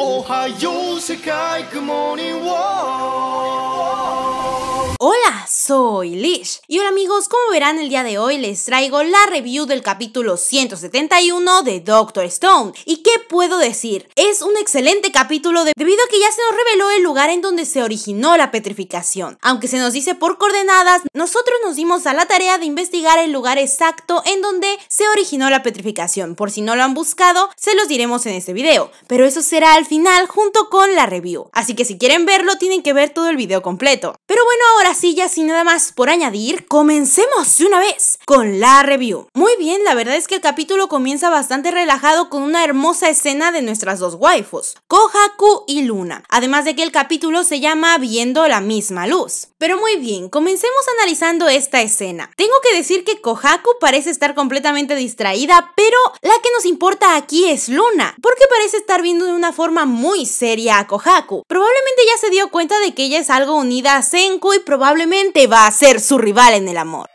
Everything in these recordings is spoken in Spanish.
おはよう世界くもに w Hola, soy Lish. Y hola amigos, como verán el día de hoy les traigo la review del capítulo 171 de Doctor Stone. ¿Y qué puedo decir? Es un excelente capítulo debido a que ya se nos reveló el lugar en donde se originó la petrificación. Aunque se nos dice por coordenadas, nosotros nos dimos a la tarea de investigar el lugar exacto en donde se originó la petrificación. Por si no lo han buscado, se los diremos en este video. Pero eso será al final junto con la review. Así que si quieren verlo, tienen que ver todo el video completo. Pero bueno, ahora sí, ya sin nada más por añadir, comencemos de una vez con la review. Muy bien, la verdad es que el capítulo comienza bastante relajado con una hermosa escena de nuestras dos waifus, Kohaku y Luna. Además de que el capítulo se llama Viendo la misma luz. Pero muy bien, comencemos analizando esta escena. Tengo que decir que Kohaku parece estar completamente distraída, pero la que nos importa aquí es Luna, porque parece estar viendo de una forma muy seria a Kohaku. Probablemente ya se dio cuenta de que ella es algo unida a Senku y probablemente va a ser su rival en el amor.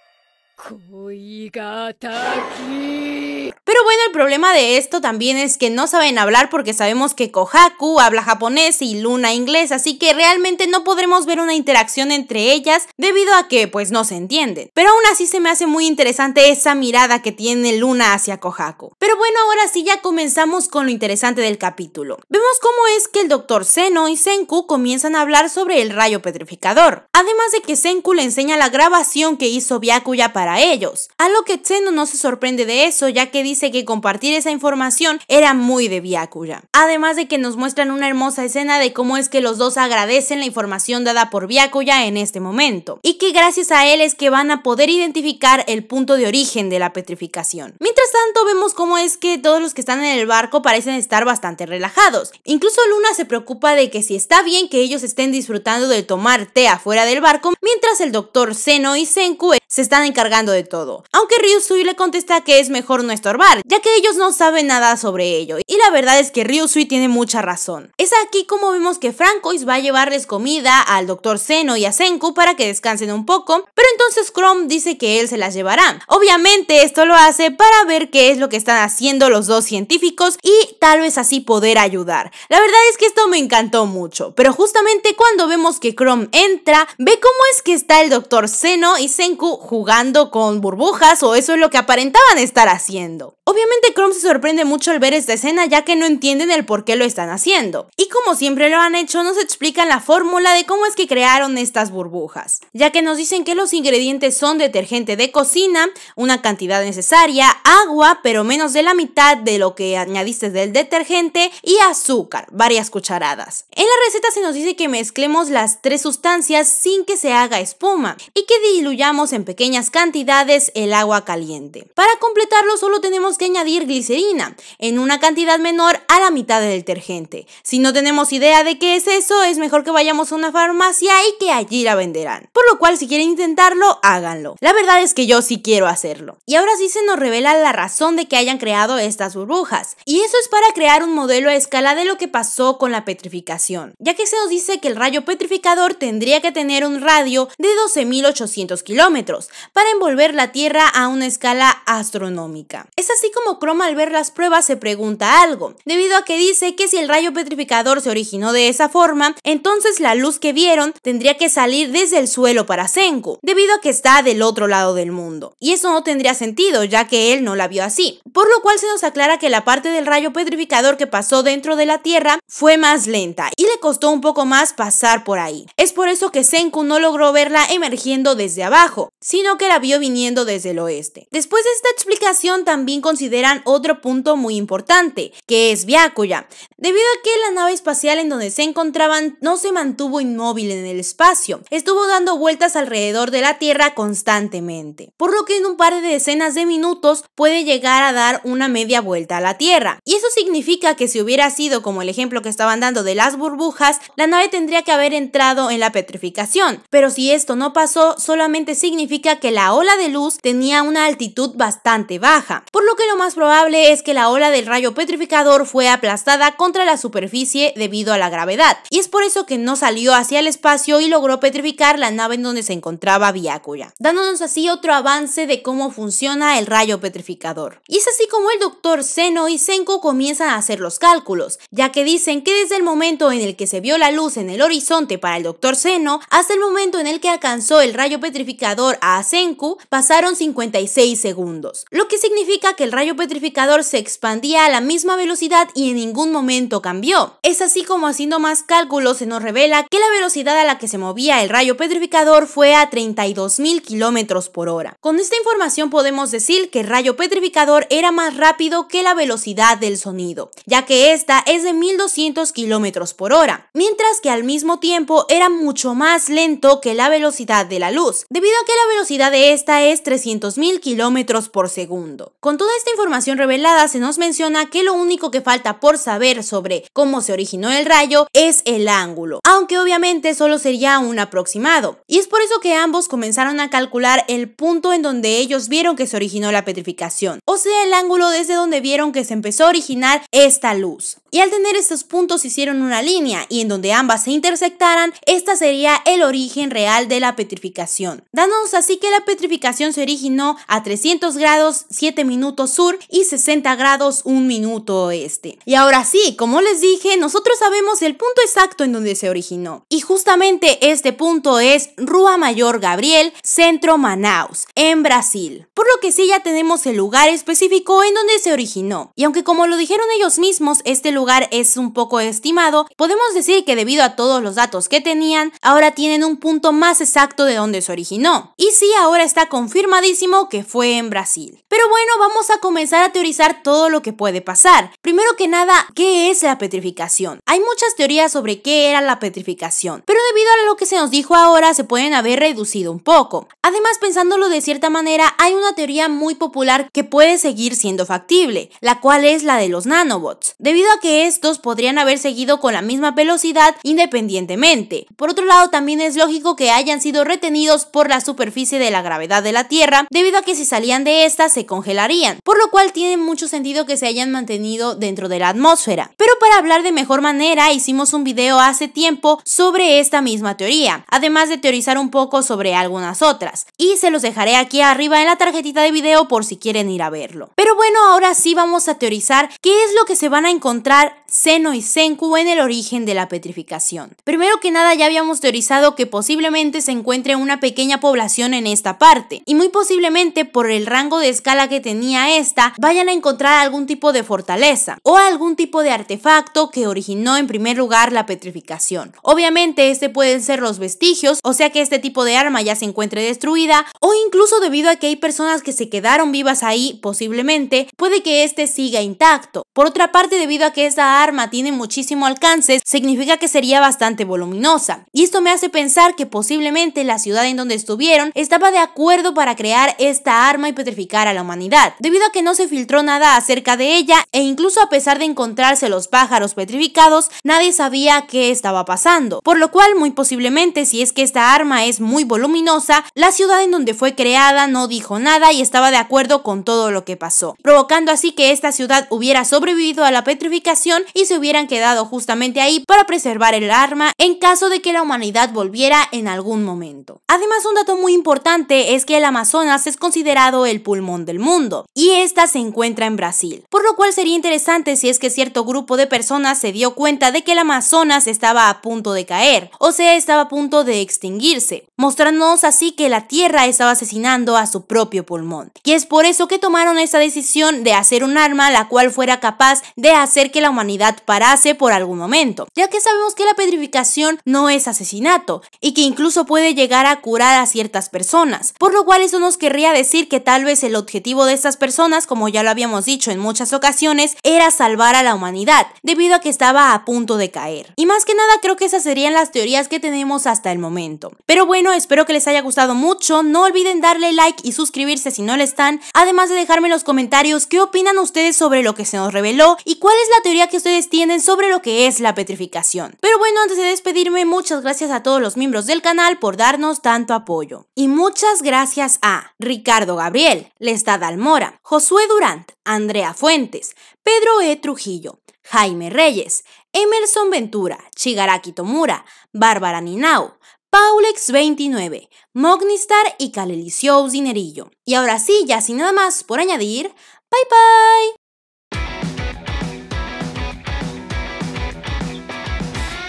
Pero bueno, el problema de esto también es que no saben hablar porque sabemos que Kohaku habla japonés y Luna inglés, así que realmente no podremos ver una interacción entre ellas debido a que pues no se entienden. Pero aún así se me hace muy interesante esa mirada que tiene Luna hacia Kohaku. Pero bueno, ahora sí ya comenzamos con lo interesante del capítulo. Vemos cómo es que el Dr. Seno y Senku comienzan a hablar sobre el rayo petrificador. Además de que Senku le enseña la grabación que hizo Byakuya para ellos. A lo que Tseno no se sorprende de eso ya que dice que compartir esa información era muy de Byakuya. Además de que nos muestran una hermosa escena de cómo es que los dos agradecen la información dada por Byakuya en este momento, y que gracias a él es que van a poder identificar el punto de origen de la petrificación. Mientras tanto vemos cómo es que todos los que están en el barco parecen estar bastante relajados. Incluso Luna se preocupa de que si está bien que ellos estén disfrutando de tomar té afuera del barco, mientras el doctor Seno y Senku se están encargando de todo. Aunque Ryusui le contesta que es mejor no estorbar, ya que ellos no saben nada sobre ello. Y la verdad es que Ryusui tiene mucha razón. Es aquí como vemos que Francois va a llevarles comida al Dr. Seno y a Senku para que descansen un poco, pero entonces Chrome dice que él se las llevará. Obviamente esto lo hace para ver qué es lo que están haciendo los dos científicos y tal vez así poder ayudar. La verdad es que esto me encantó mucho, pero justamente cuando vemos que Chrome entra, ve cómo es que está el Dr. Seno y Senku jugando con burbujas o eso es lo que aparentaban estar haciendo. Obviamente Chrome se sorprende mucho al ver esta escena ya que no entienden el por qué lo están haciendo. Y como siempre lo han hecho, nos explican la fórmula de cómo es que crearon estas burbujas, ya que nos dicen que los ingredientes son detergente de cocina, una cantidad necesaria, agua, pero menos de la mitad de lo que añadiste del detergente y azúcar, varias cucharadas. En la receta se nos dice que mezclemos las tres sustancias sin que se haga espuma y que diluyamos en pequeñas cantidades el agua caliente. Para completarlo solo tenemos que añadir glicerina en una cantidad menor a la mitad del detergente. Si no tenemos idea de qué es eso, es mejor que vayamos a una farmacia y que allí la venderán. Por lo cual, si quieren intentarlo, háganlo. La verdad es que yo sí quiero hacerlo. Y ahora sí se nos revela la razón de que hayan creado estas burbujas. Y eso es para crear un modelo a escala de lo que pasó con la petrificación, ya que se nos dice que el rayo petrificador tendría que tener un radio de 12.800 kilómetros para envolver la Tierra a una escala astronómica. Es así como Chrome al ver las pruebas se pregunta algo, debido a que dice que si el rayo petrificador se originó de esa forma, entonces la luz que vieron tendría que salir desde el suelo para Senku, debido a que está del otro lado del mundo. Y eso no tendría sentido, ya que él no la vio así. Por lo cual se nos aclara que la parte del rayo petrificador que pasó dentro de la Tierra fue más lenta y le costó un poco más pasar por ahí. Es por eso que Senku no logró verla emergiendo desde abajo, sino que la vio viniendo desde el oeste. Después de esta explicación también consideran otro punto muy importante, que es Byakuya, debido a que la nave espacial en donde se encontraban no se mantuvo inmóvil en el espacio, estuvo dando vueltas alrededor de la Tierra constantemente, por lo que en un par de decenas de minutos puede llegar a dar una media vuelta a la Tierra. Y eso significa que si hubiera sido como el ejemplo que estaban dando de las burbujas, la nave tendría que haber entrado en la petrificación, pero si esto no pasó, solamente significa que la ola de luz tenía una altitud bastante baja, por lo lo que lo más probable es que la ola del rayo petrificador fue aplastada contra la superficie debido a la gravedad, y es por eso que no salió hacia el espacio y logró petrificar la nave en donde se encontraba Byakuya, dándonos así otro avance de cómo funciona el rayo petrificador. Y es así como el doctor Seno y Senko comienzan a hacer los cálculos, ya que dicen que desde el momento en el que se vio la luz en el horizonte para el doctor Seno hasta el momento en el que alcanzó el rayo petrificador a Senku pasaron 56 segundos, lo que significa que el rayo petrificador se expandía a la misma velocidad y en ningún momento cambió. Es así como haciendo más cálculos se nos revela que la velocidad a la que se movía el rayo petrificador fue a 32.000 kilómetros por hora. Con esta información podemos decir que el rayo petrificador era más rápido que la velocidad del sonido, ya que esta es de 1200 kilómetros por hora, mientras que al mismo tiempo era mucho más lento que la velocidad de la luz, debido a que la velocidad de esta es 300.000 kilómetros por segundo. Toda esta información revelada se nos menciona que lo único que falta por saber sobre cómo se originó el rayo es el ángulo, aunque obviamente solo sería un aproximado. Y es por eso que ambos comenzaron a calcular el punto en donde ellos vieron que se originó la petrificación, o sea, el ángulo desde donde vieron que se empezó a originar esta luz. Y al tener estos puntos hicieron una línea y en donde ambas se intersectaran, esta sería el origen real de la petrificación, dándonos así que la petrificación se originó a 300 grados 7 minutos sur y 60 grados 1 minuto oeste. Y ahora sí, como les dije, nosotros sabemos el punto exacto en donde se originó. Y justamente este punto es Rua Mayor Gabriel, Centro Manaus, en Brasil. Por lo que sí ya tenemos el lugar específico en donde se originó. Y aunque como lo dijeron ellos mismos, este lugar es un poco estimado, podemos decir que debido a todos los datos que tenían, ahora tienen un punto más exacto de donde se originó. Y sí, ahora está confirmadísimo que fue en Brasil. Pero bueno, vamos a comenzar a teorizar todo lo que puede pasar. Primero que nada, ¿qué es la petrificación? Hay muchas teorías sobre qué era la petrificación, pero debido a lo que se nos dijo ahora, se pueden haber reducido un poco. Además, pensándolo de cierta manera, hay una teoría muy popular que puede seguir siendo factible, la cual es la de los nanobots. Debido a que estos podrían haber seguido con la misma velocidad independientemente. Por otro lado, también es lógico que hayan sido retenidos por la superficie de la gravedad de la Tierra, debido a que si salían de esta se congelarían, por lo cual tiene mucho sentido que se hayan mantenido dentro de la atmósfera. Pero para hablar de mejor manera, hicimos un video hace tiempo sobre esta misma teoría, además de teorizar un poco sobre algunas otras, y se los dejaré aquí arriba en la tarjetita de video por si quieren ir a verlo. Pero bueno, ahora sí vamos a teorizar qué es lo que se van a encontrar Seno y Senku en el origen de la petrificación. Primero que nada ya habíamos teorizado que posiblemente se encuentre una pequeña población en esta parte, y muy posiblemente por el rango de escala que tenía esta, vayan a encontrar algún tipo de fortaleza o algún tipo de artefacto que originó en primer lugar la petrificación. Obviamente este pueden ser los vestigios, o sea que este tipo de arma ya se encuentre destruida, o incluso debido a que hay personas que se quedaron vivas ahí, posiblemente, puede que este siga intacto. Por otra parte, debido a que esta arma tiene muchísimo alcance, significa que sería bastante voluminosa. Y esto me hace pensar que posiblemente la ciudad en donde estuvieron estaba de acuerdo para crear esta arma y petrificar a la humanidad, a que no se filtró nada acerca de ella e incluso a pesar de encontrarse los pájaros petrificados, nadie sabía qué estaba pasando. Por lo cual, muy posiblemente, si es que esta arma es muy voluminosa, la ciudad en donde fue creada no dijo nada y estaba de acuerdo con todo lo que pasó, provocando así que esta ciudad hubiera sobrevivido a la petrificación y se hubieran quedado justamente ahí para preservar el arma en caso de que la humanidad volviera en algún momento. Además, un dato muy importante es que el Amazonas es considerado el pulmón del mundo esta se encuentra en Brasil, por lo cual sería interesante si es que cierto grupo de personas se dio cuenta de que el Amazonas estaba a punto de caer, o sea, estaba a punto de extinguirse, mostrándonos así que la Tierra estaba asesinando a su propio pulmón. Y es por eso que tomaron esa decisión de hacer un arma la cual fuera capaz de hacer que la humanidad parase por algún momento, ya que sabemos que la petrificación no es asesinato y que incluso puede llegar a curar a ciertas personas, por lo cual eso nos querría decir que tal vez el objetivo de estas personas, como ya lo habíamos dicho en muchas ocasiones, era salvar a la humanidad, debido a que estaba a punto de caer. Y más que nada creo que esas serían las teorías que tenemos hasta el momento. Pero bueno, espero que les haya gustado mucho, no olviden darle like y suscribirse si no lo están, además de dejarme en los comentarios qué opinan ustedes sobre lo que se nos reveló y cuál es la teoría que ustedes tienen sobre lo que es la petrificación. Pero bueno, antes de despedirme, muchas gracias a todos los miembros del canal por darnos tanto apoyo. Y muchas gracias a Ricardo Gabriel, Lestad Almora, Josué Durant, Andrea Fuentes, Pedro E. Trujillo, Jaime Reyes, Emerson Ventura, Chigaraki Tomura, Bárbara Ninau, Paulex29, Mognistar y Calelicio Dinerillo. Y ahora sí, ya sin nada más por añadir, bye bye.